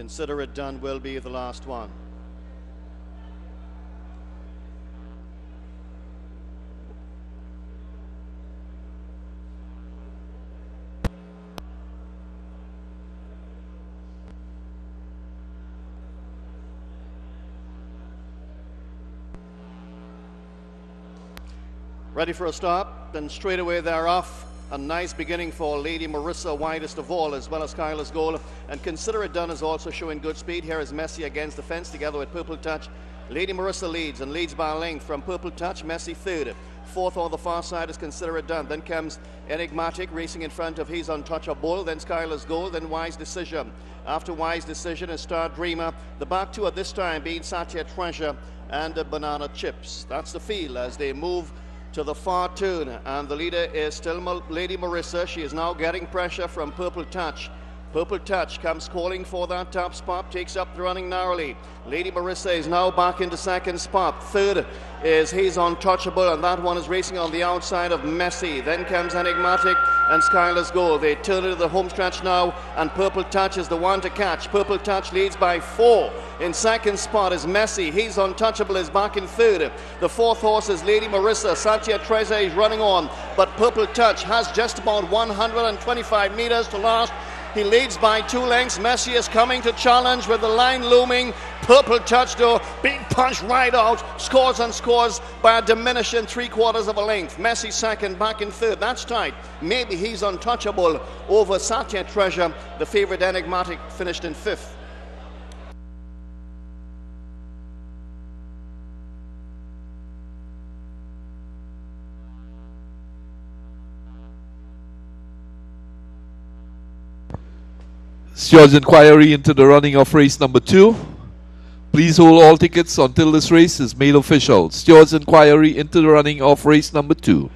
Consider It Done will be the last one. Ready for a stop, then straight away they're off. A nice beginning for Lady Marissa, widest of all, as well as Skylar's Goal. And Consider It Done is also showing good speed. Here is Messi against the fence together with Purple Touch. Lady Marissa leads and leads by a length from Purple Touch. Messi third. Fourth on the far side is Consider It Done. Then comes Enigmatic racing in front of He's Untouchable. Then Skylar's Goal. Then Wise Decision. After Wise Decision is Star Dreamer. The back two at this time being Satya Treasure and Banana Chips. That's the feel as they move to the far turn and the leader is still Lady Marissa. She is now getting pressure from Purple Touch. Purple Touch comes calling for that top spot, takes up the running narrowly. Lady Marissa is now back into second spot. Third is He's Untouchable, and that one is racing on the outside of Messi. Then comes Enigmatic and Skylar's Goal. They turn into the home stretch now, and Purple Touch is the one to catch. Purple Touch leads by four. In second spot is Messi. He's Untouchable is back in third. The fourth horse is Lady Marissa. Satya Treasure is running on, but Purple Touch has just about 125 meters to last. He leads by two lengths. Messi is coming to challenge with the line looming. Purple touch though, being punched right out. Scores and scores by a diminishing three quarters of a length. Messi second, back in third. That's tight. Maybe he's untouchable over Satya Treasure. The favorite enigmatic finished in fifth. Stewards inquiry into the running of race number two. Please hold all tickets until this race is made official. Stewards inquiry into the running of race number two.